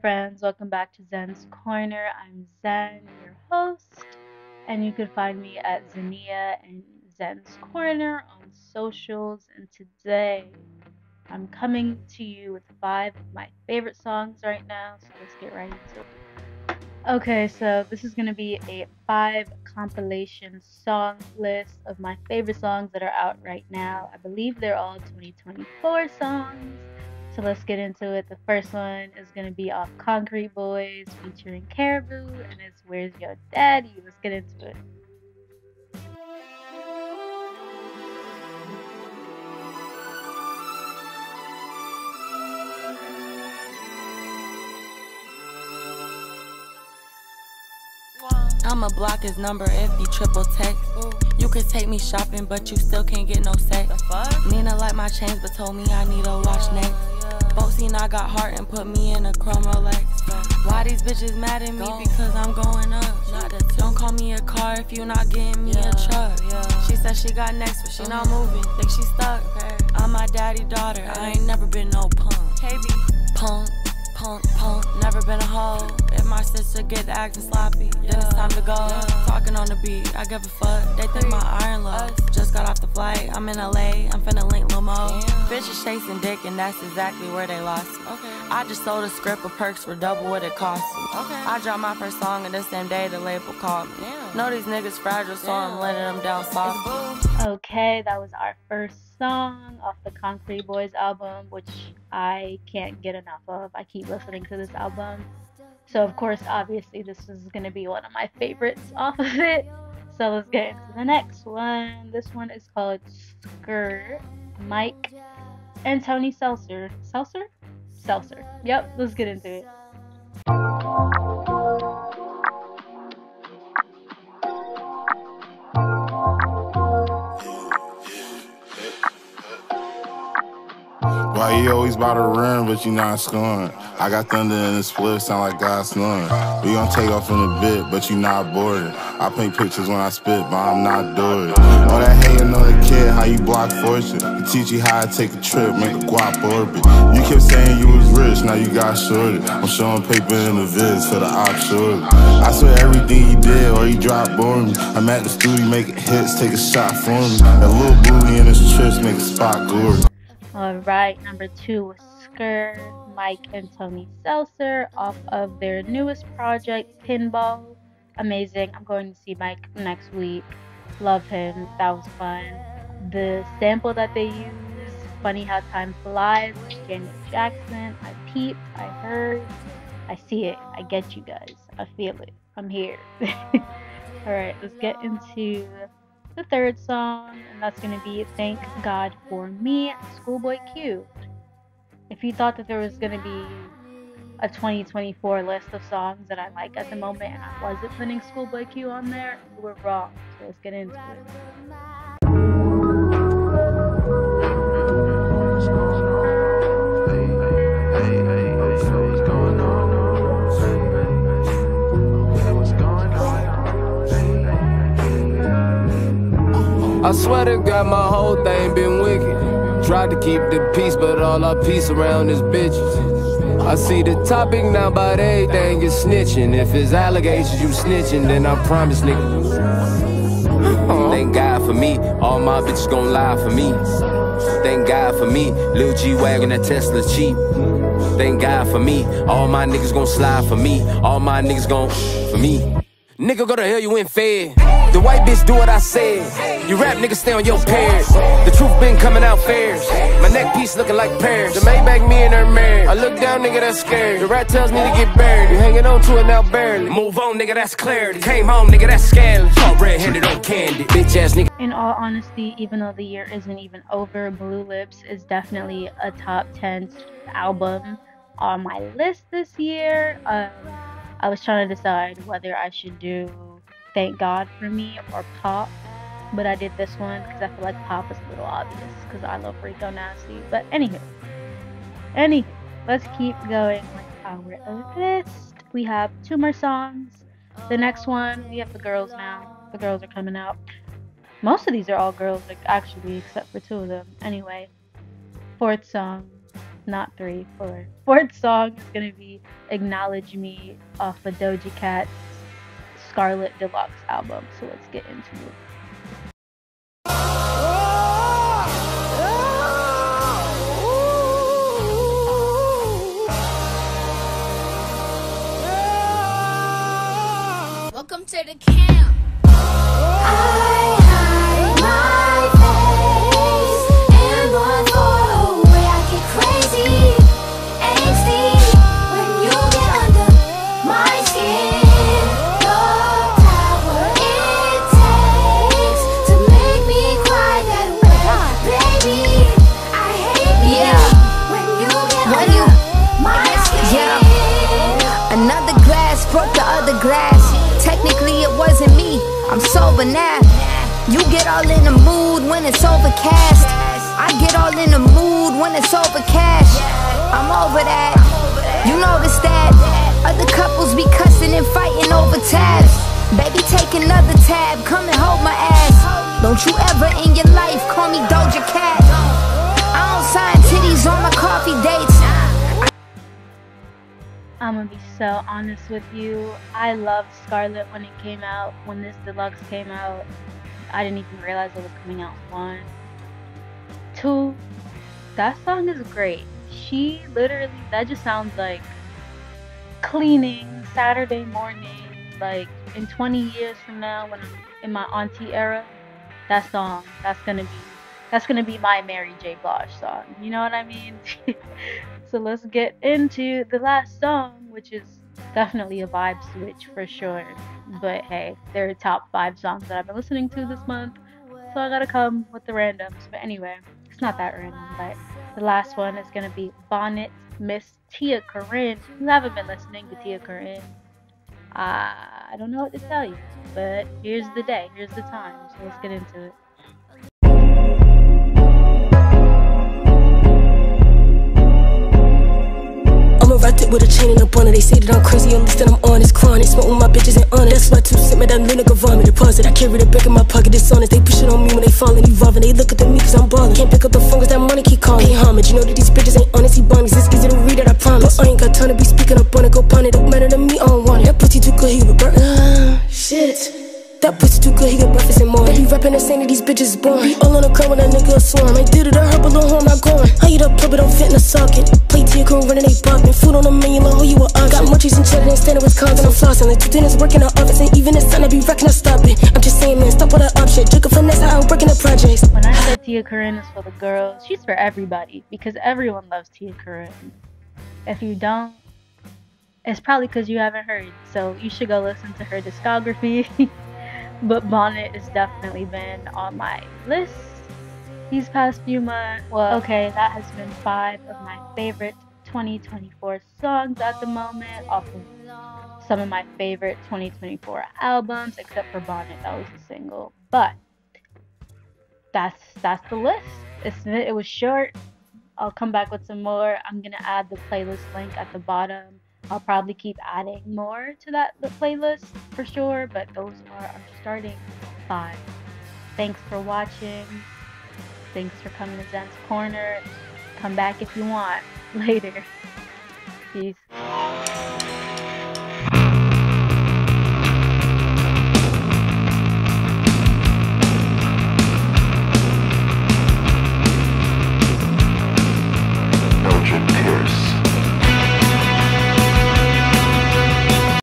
friends, welcome back to Zen's Corner. I'm Zen, your host, and you can find me at Zenyah and Zen's Corner on socials. And today I'm coming to you with five of my favorite songs right now, so let's get right into it. Okay, so this is going to be a five compilation song list of my favorite songs that are out right now. I believe they're all 2024 songs. So let's get into it. The first one is going to be off Concrete Boys featuring Karrahbooo, and it's Where's Your Daddy? Let's get into it. I'ma block his number if you triple text. You could take me shopping, but you still can't get no sex. Nina like my chains, but told me I need a watch next. Folks seen I got heart and put me in a chrome Rolex. Why these bitches mad at me? Because I'm going up. Don't call me a car if you not getting me a truck. She said she got next, but she not moving. Think she stuck. I'm my daddy daughter. I ain't never been no punk. Punk, punk, punk. Never been a hoe. If my sister get the acting sloppy, then it's time to go. Talking on the beat, I give a fuck. They think my iron low. Just got off the flight. I'm in LA. I'm finna link Lil Mo. Bitches chasing dick, and that's exactly where they lost me. I just sold a script of perks for double what it cost me. I dropped my first song, and the same day the label called me. Know these niggas fragile, so I'm letting them down soft. Okay, that was our first song off the Concrete Boys album, which I can't get enough of. I keep listening to this album. So, of course, obviously, this is going to be one of my favorites off of it. So, let's get into the next one. This one is called Skirt. Mike and Tony Seltzer. Seltzer? Seltzer. Yep, let's get into it. Why you always by the rim, but you not scoring? I got thunder in the split, sound like God snoring. We gon' take off in a bit, but you not bored. I paint pictures when I spit, but I'm not doing it. All that hating on the kid, how you block fortune. He teach you how to take a trip, make a guap orbit. You kept saying you was rich, now you got shorted. I'm showing paper in the vids for the offshore. I swear everything you did, or you dropped on me. I'm at the studio making hits, take a shot for me. That little booty in his trips make a spot gory. All right, number two was Skr, Mike and Tony Seltzer off of their newest project, Pinball. Amazing. I'm going to see Mike next week. Love him. That was fun. The sample that they used, Funny How Time Flies, Janet Jackson. I peeped, I heard, I see it. I get you guys. I feel it. I'm here. All right, let's get into the third song, and that's going to be Thank God for Me, Schoolboy Q. If you thought that there was going to be a 2024 list of songs that I like at the moment and I wasn't putting Schoolboy Q on there, you were wrong. So let's get into it. I swear to God, my whole thing been wicked. Tried to keep the peace, but all our peace around is bitches. I see the topic now, but everything is snitching. If it's allegations, you snitching, then I promise, nigga. Uh-huh. Thank God for me, all my bitches gon' lie for me. Thank God for me, Lil G wagon that Tesla cheap. Thank God for me, all my niggas gon' slide for me. All my niggas gon' for me. Nigga, go to hell, you ain't fed. The white bitch do what I said. You rap niggas stay on your pairs. The truth been coming out fairs. My neck piece looking like pears. The Maybach, me and her married. I look down, nigga, that's scared. The rat tells me to get buried. You hanging on to it now, barely. Move on, nigga, that's clarity. Came home, nigga, that's scandalous. Caught red-handed on candy. Bitch ass nigga. In all honesty, even though the year isn't even over, Blue Lips is definitely a top 10 album on my list this year. Um, I was trying to decide whether I should do Thank God for Me or Pop, but I did this one because I feel like Pop is a little obvious because I love Rico Nasty. But anywho, anywho, let's keep going with our list. We have two more songs. The next one, we have the girls now. The girls are coming out. Most of these are all girls, like actually, except for two of them. Anyway, fourth song, not three, four. Fourth song is gonna be "Acknowledge Me" off of Doja Cat's Scarlet Deluxe album. So let's get into it. Welcome to the camp. I'm now. You get all in the mood when it's overcast. I get all in the mood when it's overcast. I'm over that. You notice that other couples be cussing and fighting over tabs. Baby, take another tab. Come and hold my ass. Don't you ever in your gonna be so honest with you. I loved Scarlet when it came out. When this deluxe came out, I didn't even realize it was coming out. One, two, that song is great. She literally, that just sounds like cleaning Saturday morning. Like in 20 years from now, when I'm in my auntie era, that song, that's gonna be, that's gonna be my Mary J. Blige song. You know what I mean? So let's get into the last song, which is definitely a vibe switch for sure. But hey, they're top five songs that I've been listening to this month. So I gotta come with the randoms. But anyway, it's not that random, but the last one is gonna be Bonnet Miss Tia Corine. If you haven't been listening to Tia Corine, uh, I don't know what to tell you. But here's the day, here's the time. So let's get into it. Wrapped it with a chain and a bonnet. They say that I'm crazy, I'm listed, I'm honest, chronic. Smoke with my bitches and honest. That's why two sit me that nigga vomit deposit. I carry the back in my pocket, it's honest. They push it on me when they falling, evolving. They look at me cause I'm ballin'. Can't pick up the phone cause that money keep calling. Pay homage, you know that these bitches ain't honest, he bunnies. It's easy to read it, I promise. But I ain't got time to be speaking up on it, go pound it. Don't matter to me, I don't want it. That pussy too good, he burn. Uh, shit. That pussy too good, he got breakfast and more. Baby rapping and saying that these bitches born. Be all on the crowd when that nigga a swarm. I did it, I heard below home, not going. I eat up plug, but don't fit in a socket. Play to your crew, running they poppin'. Food on the menu, like who you a ox. Got munchies and cheddar and standing with cons and I'm flossing. Like two dinners working the office, and even the sun, I be wrecking, I stop it. I'm just saying, man, stop all that up shit. A finesse, I'm working the projects. When I said Tia Corine is for the girls, she's for everybody because everyone loves Tia Corine. If you don't, it's probably because you haven't heard. So you should go listen to her discography. but Bonnet has definitely been on my list these past few months. Well, okay, that has been five of my favorite 2024 songs at the moment, off of some of my favorite 2024 albums, except for Bonnet, that was a single. But that's that's the list. It's it was short. I'll come back with some more. I'm gonna add the playlist link at the bottom I'll probably keep adding more to that playlist for sure, but those are our starting five. Thanks for watching. Thanks for coming to Zen's Corner. Come back if you want. Later. Peace.